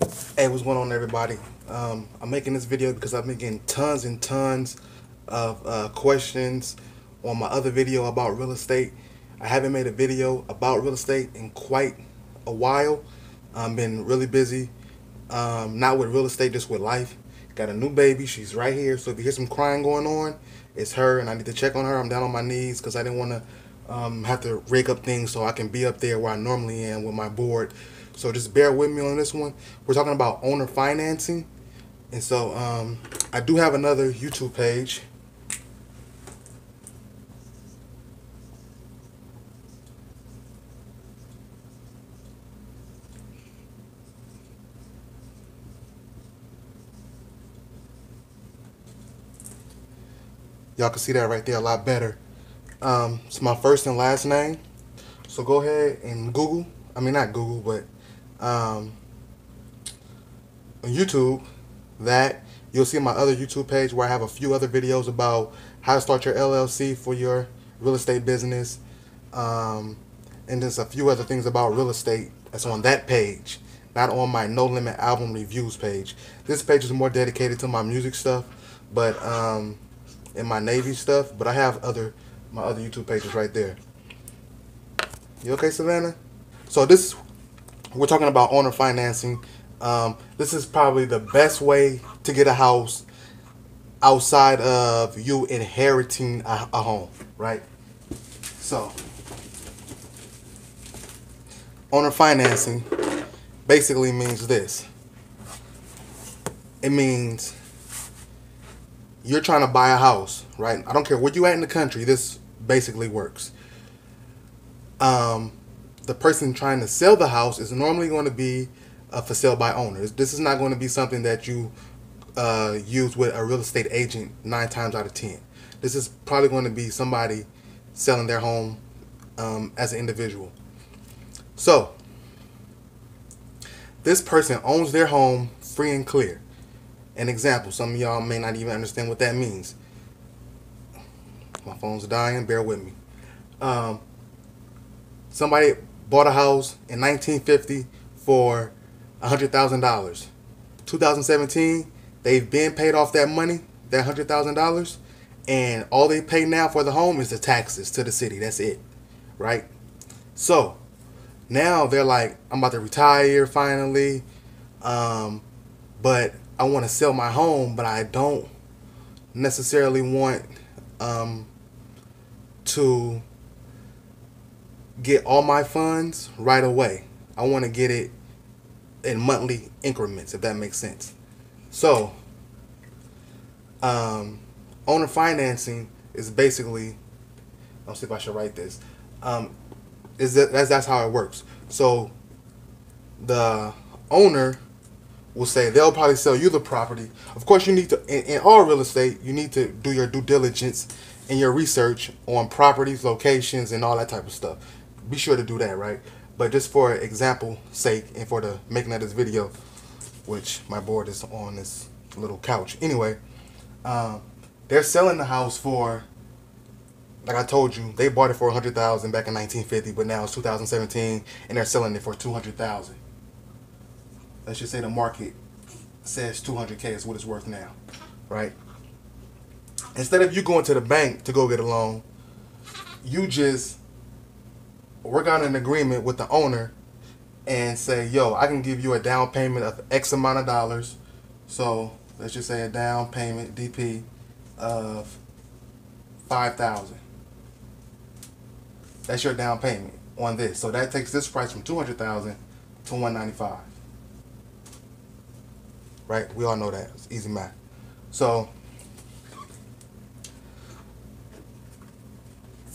Hey, what's going on, everybody? Um, I'm making this video because I've been getting tons and tons of uh, questions on my other video about real estate. I haven't made a video about real estate in quite a while. I've been really busy, um, not with real estate, just with life. Got a new baby. She's right here. So if you hear some crying going on, it's her, and I need to check on her. I'm down on my knees because I didn't want to um, have to rig up things so I can be up there where I normally am with my board. So just bear with me on this one. We're talking about owner financing. And so um, I do have another YouTube page. Y'all can see that right there a lot better. Um, it's my first and last name. So go ahead and Google. I mean, not Google, but um, on YouTube that you'll see my other YouTube page where I have a few other videos about how to start your LLC for your real estate business, um, and there's a few other things about real estate that's on that page, not on my No Limit album reviews page. This page is more dedicated to my music stuff, but um, and my Navy stuff. But I have other my other YouTube pages right there. You okay, Savannah? So this we're talking about owner financing. Um, this is probably the best way to get a house outside of you inheriting a, a home, right? So, owner financing basically means this. It means you're trying to buy a house, right? I don't care where you at in the country. This basically works. Um, the person trying to sell the house is normally going to be uh, for sale by owners. This is not going to be something that you uh, use with a real estate agent nine times out of ten. This is probably going to be somebody selling their home um, as an individual. So, this person owns their home free and clear. An example, some of y'all may not even understand what that means. My phone's dying, bear with me. Um, somebody bought a house in 1950 for $100,000. 2017, they've been paid off that money, that $100,000, and all they pay now for the home is the taxes to the city. That's it, right? So now they're like, I'm about to retire finally, um, but I want to sell my home, but I don't necessarily want um, to get all my funds right away. I want to get it in monthly increments, if that makes sense. So, um, owner financing is basically, I'll see if I should write this. Um, is that that's, that's how it works. So, the owner will say they'll probably sell you the property. Of course, you need to in, in all real estate, you need to do your due diligence and your research on properties, locations, and all that type of stuff be sure to do that, right? But just for example sake and for the making of this video, which my board is on this little couch. Anyway, um, they're selling the house for, like I told you, they bought it for 100000 back in 1950, but now it's 2017, and they're selling it for 200000 Let's just say the market says 200K is what it's worth now, right? Instead of you going to the bank to go get a loan, you just work out an agreement with the owner and say, yo, I can give you a down payment of X amount of dollars. So let's just say a down payment DP of five thousand. That's your down payment on this. So that takes this price from two hundred thousand to one ninety five. Right? We all know that. It's easy math. So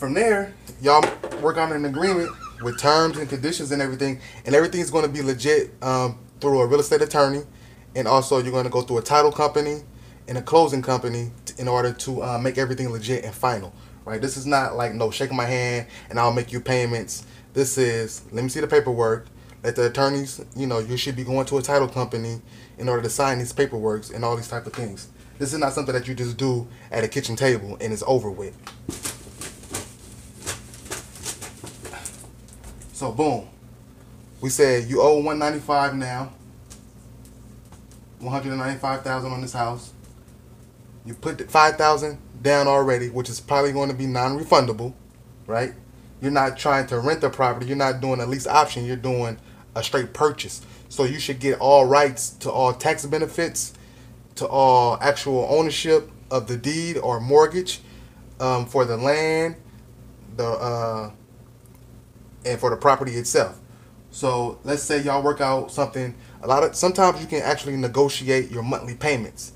from there, y'all work on an agreement with terms and conditions and everything, and everything's going to be legit um, through a real estate attorney, and also you're going to go through a title company and a closing company in order to uh, make everything legit and final. Right? This is not like no shaking my hand and I'll make you payments. This is let me see the paperwork. Let the attorneys, you know, you should be going to a title company in order to sign these paperwork and all these type of things. This is not something that you just do at a kitchen table and it's over with. So boom, we said you owe 195 now. one hundred ninety-five thousand on this house. You put five thousand down already, which is probably going to be non-refundable, right? You're not trying to rent the property. You're not doing a lease option. You're doing a straight purchase. So you should get all rights to all tax benefits, to all actual ownership of the deed or mortgage um, for the land, the uh, and for the property itself. So let's say y'all work out something. A lot of sometimes you can actually negotiate your monthly payments.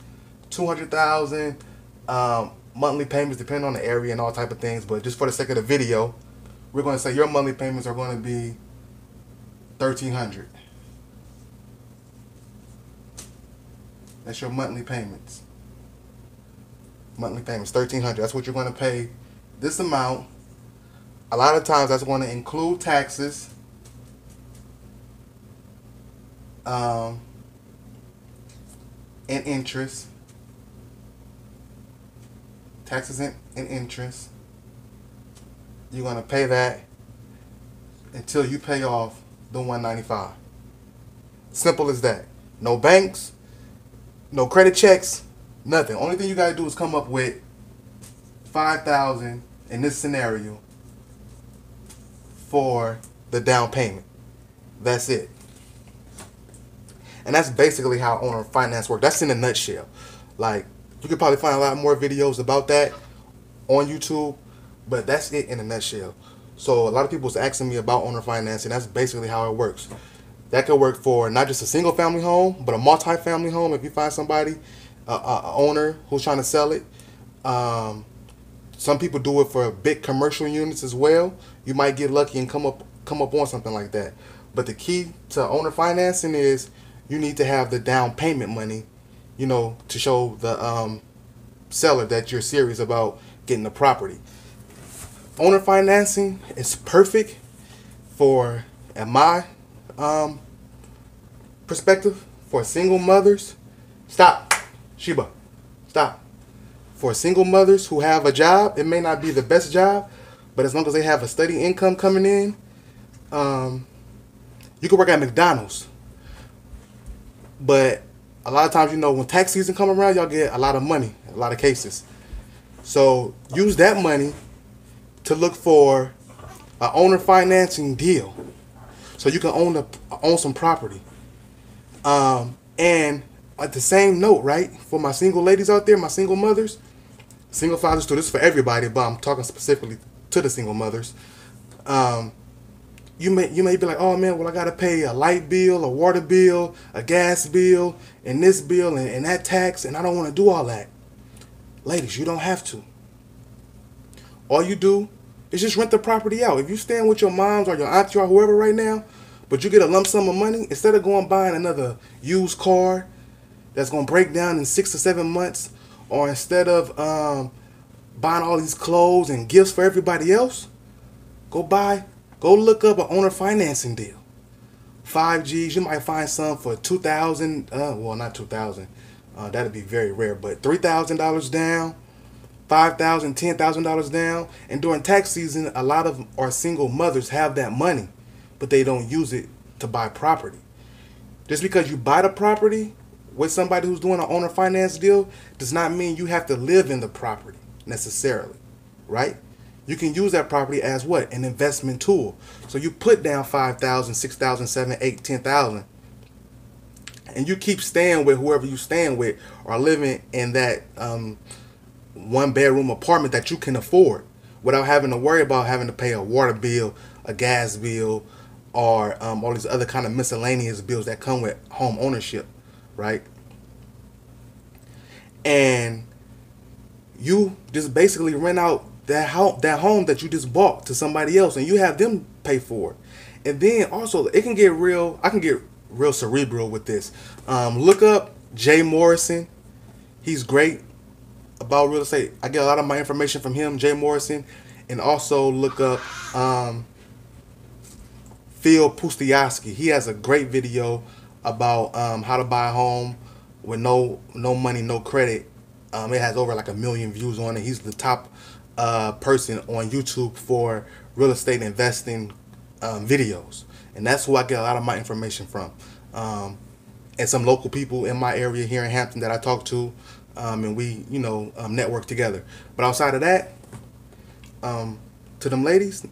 Two hundred thousand um, monthly payments depending on the area and all type of things. But just for the sake of the video, we're going to say your monthly payments are going to be thirteen hundred. That's your monthly payments. Monthly payments, thirteen hundred. That's what you're going to pay. This amount. A lot of times, that's going to include taxes. Um, and interest. Taxes and, and interest. You're going to pay that until you pay off the 195. Simple as that. No banks, no credit checks, nothing. Only thing you got to do is come up with 5000 in this scenario for the down payment. That's it. And that's basically how owner finance works. That's in a nutshell. Like you could probably find a lot more videos about that on YouTube, but that's it in a nutshell. So a lot of people people's asking me about owner financing. That's basically how it works. That could work for not just a single family home, but a multi-family home. If you find somebody, a, a owner who's trying to sell it. Um, some people do it for big commercial units as well. You might get lucky and come up come up on something like that. But the key to owner financing is you need to have the down payment money, you know, to show the um, seller that you're serious about getting the property. Owner financing is perfect for, at my um, perspective, for single mothers. Stop, Sheba, stop. For single mothers who have a job, it may not be the best job, but as long as they have a steady income coming in, um, you can work at McDonald's but a lot of times, you know, when tax season come around, y'all get a lot of money, a lot of cases. So use that money to look for an owner financing deal, so you can own a, own some property. Um, and at the same note, right, for my single ladies out there, my single mothers, single fathers too. This is for everybody, but I'm talking specifically to the single mothers. Um, you may you may be like, oh man, well I gotta pay a light bill, a water bill, a gas bill, and this bill and, and that tax, and I don't want to do all that. Ladies, you don't have to. All you do is just rent the property out. If you stand with your moms or your auntie or whoever right now, but you get a lump sum of money, instead of going buying another used car that's gonna break down in six to seven months, or instead of um, buying all these clothes and gifts for everybody else, go buy Go look up an owner financing deal. 5Gs, you might find some for 2000 uh, well, not 2000 uh, that'd be very rare, but $3,000 down, $5,000, $10,000 down. And during tax season, a lot of our single mothers have that money, but they don't use it to buy property. Just because you buy the property with somebody who's doing an owner finance deal does not mean you have to live in the property necessarily, right? you can use that property as what? An investment tool. So you put down 5,000, 6,000, 7, 8, 10,000 and you keep staying with whoever you staying with or living in that um, one bedroom apartment that you can afford without having to worry about having to pay a water bill, a gas bill, or um, all these other kind of miscellaneous bills that come with home ownership, right? And you just basically rent out that home that home that you just bought to somebody else and you have them pay for it. And then also it can get real I can get real cerebral with this. Um, look up Jay Morrison. He's great about real estate. I get a lot of my information from him, Jay Morrison, and also look up um, Phil Pustejovsky. He has a great video about um, how to buy a home with no no money, no credit. Um, it has over like a million views on it. He's the top uh, person on YouTube for real estate investing um, videos, and that's who I get a lot of my information from. Um, and some local people in my area here in Hampton that I talk to, um, and we, you know, um, network together. But outside of that, um, to them ladies,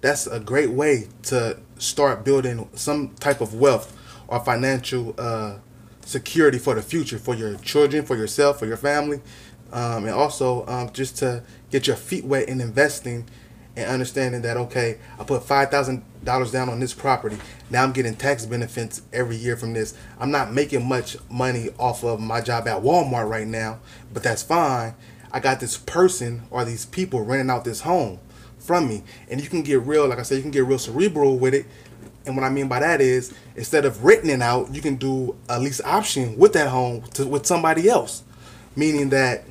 that's a great way to start building some type of wealth or financial uh, security for the future for your children, for yourself, for your family, um, and also um, just to get your feet wet in investing and understanding that okay, I put five thousand dollars down on this property. Now I'm getting tax benefits every year from this. I'm not making much money off of my job at Walmart right now, but that's fine. I got this person or these people renting out this home from me, and you can get real. Like I said, you can get real cerebral with it. And what I mean by that is, instead of renting it out, you can do a lease option with that home to, with somebody else. Meaning that,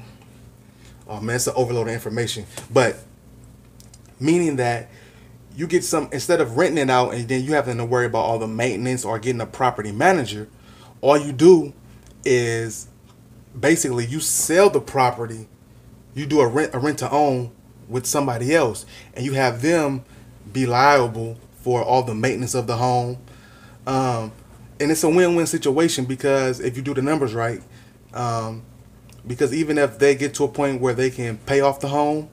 oh man, it's an overload of information. But meaning that you get some instead of renting it out and then you having to worry about all the maintenance or getting a property manager all you do is basically you sell the property you do a rent a rent to own with somebody else and you have them be liable for all the maintenance of the home um, and it's a win-win situation because if you do the numbers right um, because even if they get to a point where they can pay off the home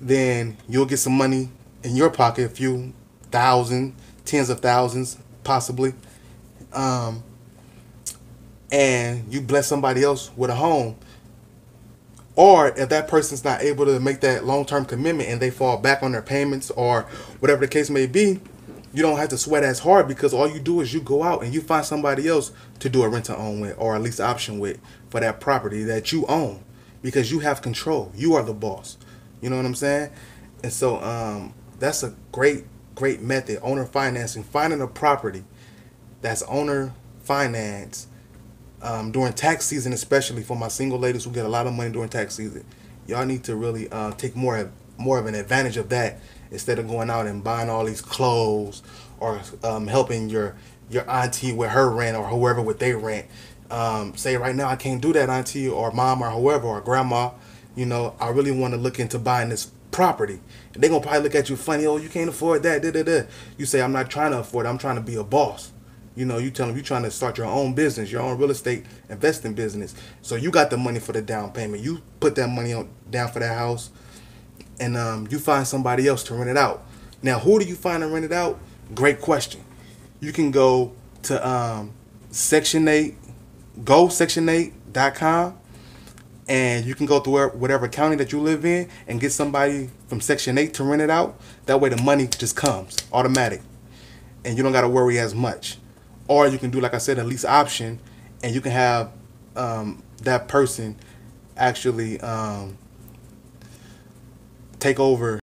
then you'll get some money in your pocket, a few thousand, tens of thousands, possibly. Um, and you bless somebody else with a home. Or if that person's not able to make that long term commitment and they fall back on their payments or whatever the case may be, you don't have to sweat as hard because all you do is you go out and you find somebody else to do a rent to own with or at least option with for that property that you own because you have control. You are the boss. You know what I'm saying? And so um, that's a great, great method. Owner financing, finding a property that's owner finance um, during tax season, especially for my single ladies who get a lot of money during tax season. Y'all need to really uh, take more more of an advantage of that instead of going out and buying all these clothes or um, helping your your auntie with her rent or whoever with their rent. Um, say right now I can't do that, auntie or mom or whoever or grandma you know, I really want to look into buying this property. And they're going to probably look at you funny, oh, you can't afford that, da, da, da. You say, I'm not trying to afford it, I'm trying to be a boss. You know, you tell them you're trying to start your own business, your own real estate investing business. So you got the money for the down payment. You put that money on, down for that house, and um, you find somebody else to rent it out. Now, who do you find to rent it out? Great question. You can go to um, Section 8, go section8.com and you can go through whatever county that you live in and get somebody from Section 8 to rent it out. That way the money just comes automatic and you don't got to worry as much. Or you can do, like I said, a lease option and you can have um, that person actually um, take over